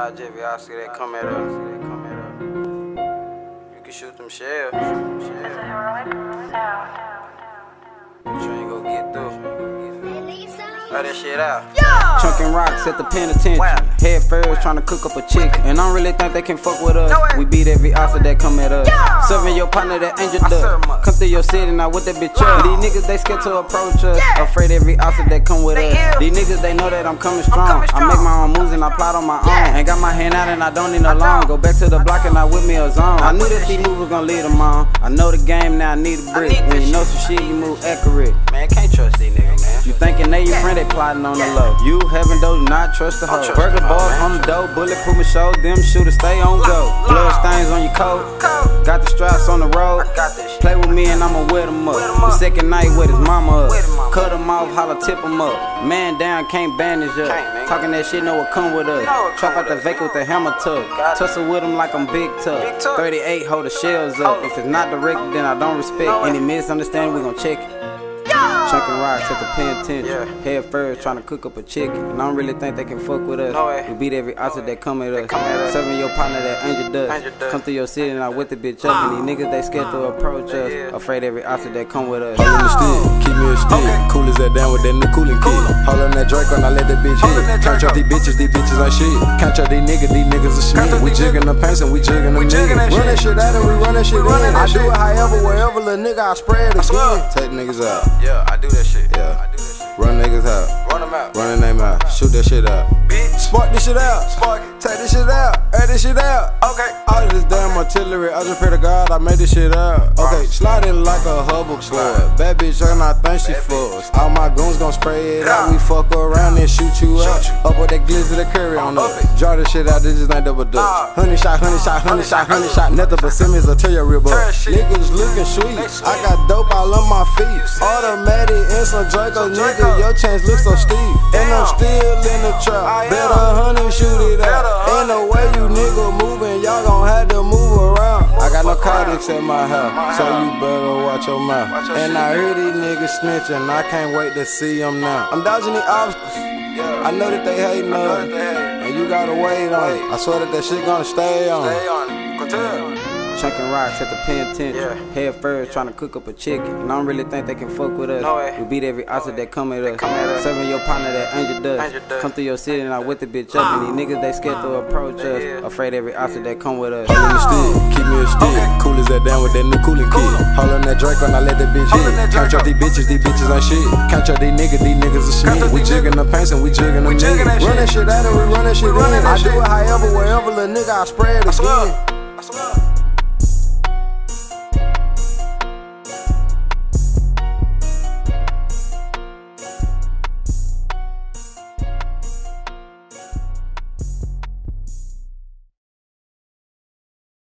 I see that come at us. You can shoot them shells. Shells. But you ain't gonna get through. Cut that shit out. Chunking rocks at the penitentiary. Wow. Head first trying to cook up a chicken. And I don't really think they can fuck with us. No we beat every officer that come at us. Serving your partner that angel I duck. Come through your city now with that bitch up. These niggas they scared to approach us. Yeah. Afraid every officer that come with They us. ill. These niggas they know that I'm coming strong. coming I make my own moves and I plot on my own. Ain't got my hand out and I don't need no I loan. Go back to the block and I whip me a zone. I knew with that that these shit. moves was gonna lead them on. I know the game now I need a brick. need When you know some shit you move accurate. Man, can't trust these niggas, man. You thinking they your friend, they plotting on the low. You having though, do not trust the hoe. Burger bars on the dough, bulletproof and show them shooters stay on go. Blood stains on your coat. Got the straps on the road. I got that shit. Play with me and I'ma wet them up. The second night with his mama up. Wet 'em up. Cut him off, holla, tip him up. Man down, can't bandage up. Talking that shit, know what come with us. Trap out the vacant with the hammer tuck. Tussle with him like I'm big tuck. 38, hold the shells up. If it's not directed, then I don't respect. Any misunderstanding, we gon' check it. Chunking rocks at the penitentiary. Yeah. Head first trying to cook up a chicken. And I don't really think they can fuck with us. No. We beat every officer that come at us. come at us. Serving your partner that angel dust. Angel. Come through your city and I with the bitch up. And these niggas they scared to approach us. Yeah. Afraid every officer that come with us. Hold on the stick, keep me a stick. Okay. Cool as that down with that new cooling kit. Hold on that Draco and I let that bitch Hold hit. Count Draco. out these bitches, these bitches ain't shit. Count out these niggas, these niggas are shit. We these jigging the pants and we jigging them We jigging that niggas. Run that shit. shit out and we run that shit running in. that I do shit. it however, wherever, little nigga, I spread again. swear. Take niggas out, out. run their name out, shoot that shit out. Bitch. Spark this shit out, Spark it. take this shit out, air this shit out. Okay. All of this damn artillery, I just pray to God I made this shit out. Okay, a hoverboard. Slide. Bad bitch, and I think she Bad fucks. All my goons gon' spray it out. We fuck around and shoot you up. Up with that glizzy, the curry on it. Draw this shit out, this just ain't double dutch. Honey shot, honey shot, honey shot, honey shot. Nothing but Simmons or tell your real Tell Niggas looking sweet. I got dope all on my feet. Automatic and some Draco, nigga. Your chance look so steep. And I'm still in the trap. I. Better honey shoot it out. Ain't no way you nigga moving, y'all gon' have to move. I got no cardiacs at my house, so you better watch your mouth. And I hear these niggas snitching, I can't wait to see them now. I'm dodging the obstacles. I know that they hating know on that they hating. and you gotta wait on it. I swear that that shit gonna stay on. Stay on it. Chunking rocks at the penitentiary. Yeah. Head first trying to cook up a chicken. And I don't really think they can fuck with us. No way. We beat every officer that come at us. come at us. Serving your partner that angel dust. Come through your city and I with the bitch up. And these niggas they scared to approach us. Afraid every officer that come with us. Hold on the stick, keep me a stick. Cool as that down with that new cooling kit. Hold on that Draco and I let that bitch Hold on that hit. Count out these bitches, these bitches ain't shit. Count out these niggas, these niggas are Smith. We jigging the pants and we jigging that niggas. Run shit. that shit out and we run that shit in. I do it however, wherever, little nigga, I spread I swear. again. I swear.